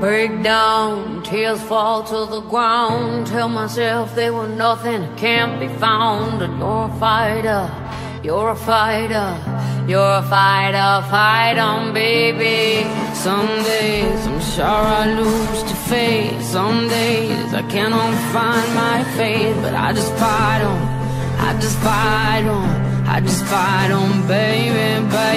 break down, tears fall to the ground. Tell myself they were nothing, can't be found. And you're a fighter, you're a fighter, you're a fighter, fight on, baby. Some days I'm sure I lose to fate. Some days I cannot find my faith, but I just fight on, I just fight on, I just fight on, baby, baby.